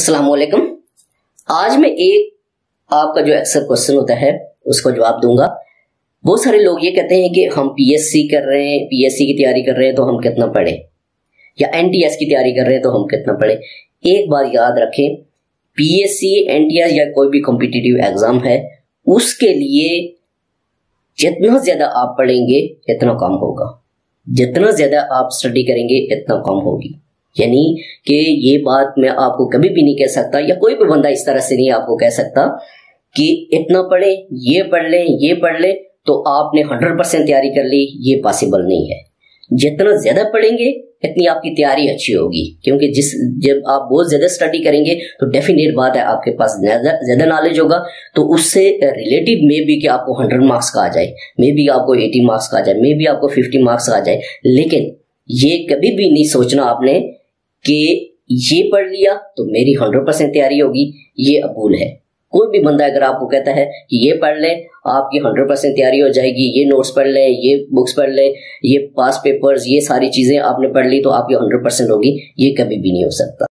अस्सलाम वालेकुम आज मैं एक आपका जो अक्सर क्वेश्चन होता है, उसको जवाब दूँगा। बहुत सारे लोग ये कहते हैं कि हम पीएससी कर रहे हैं पीएससी की तैयारी कर रहे हैं तो हम कितना पढ़े? या एनटीएस की तैयारी कर रहे हैं तो हम कितना पढ़े? एक बात याद रखें पीएससी एनटीएस या कोई भी कॉम्पिटिटिव एग्ज़ाम है, उसके लिए जितना ज़्यादा आप पढ़ेंगे, इतना कम होगा। जितना ज़्यादा आप स्टडी करेंगे, इतना कम होगी। यानी कि ये बात मैं आपको कभी भी नहीं कह सकता, या कोई भी बंदा इस तरह से नहीं आपको कह सकता कि इतना पढ़े, ये पढ़ लें, ये पढ़ लें तो आपने हंड्रेड परसेंट तैयारी कर ली, ये पॉसिबल नहीं है। जितना ज़्यादा पढ़ेंगे, इतनी आपकी तैयारी अच्छी होगी, क्योंकि जिस, जब आप बहुत ज़्यादा स्टडी करेंगे तो डेफिनेट बात है, आपके पास ज़्यादा नॉलेज होगा तो उससे रिलेटिव मे बी कि आपको हंड्रेड मार्क्स का आ जाए, मे बी आपको एटी मार्क्स का आ जाए, मे बी आपको फिफ्टी मार्क्स का आ जाए। लेकिन ये कभी भी नहीं सोचना आपने कि ये पढ़ लिया तो मेरी हंड्रेड परसेंट तैयारी होगी, ये अबूल है। कोई भी बंदा अगर आपको कहता है कि ये पढ़ लें, आपकी हंड्रेड परसेंट तैयारी हो जाएगी, ये नोट्स पढ़ लें, ये बुक्स पढ़ लें, ये पास पेपर्स ये सारी चीज़ें आपने पढ़ ली तो आपकी हंड्रेड परसेंट होगी, ये कभी भी नहीं हो सकता।